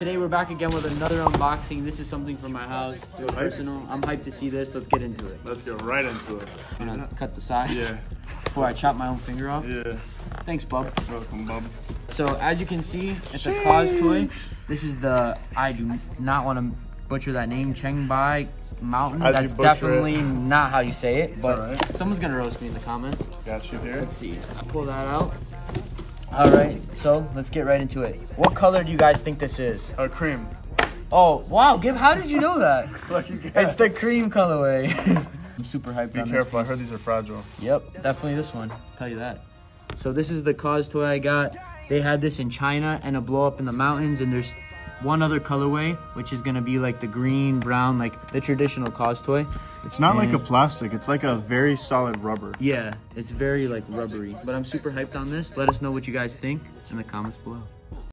Today we're back again with another unboxing. This is something from my house. It personal. I'm hyped to see this. Let's get into it. Let's get right into it. I'm gonna cut the sides Yeah, before I chop my own finger off. yeah. Thanks, bub. Welcome, bub. So as you can see, it's a KAWS toy. This is the I do not want to butcher that name, Changbai Mountain. As That's butcher it. definitely not how you say it, but alright. someone's gonna roast me in the comments. Got you here. Let's see. I pull that out. All right, so let's get right into it. What color do you guys think this is? A cream. Oh, wow, Gib, how did you know that? It's the cream colorway. I'm super hyped Be careful. I heard these are fragile. Yep, definitely this one. tell you that. So this is the KAWS toy I got. They had this in China and a blow up in the mountains, and there's one other colorway, which is gonna be like the green, brown, like the traditional KAWS toy. It's not like a plastic. It's like a very solid rubber. Yeah, it's very like rubbery. But I'm super hyped on this. Let us know what you guys think in the comments below.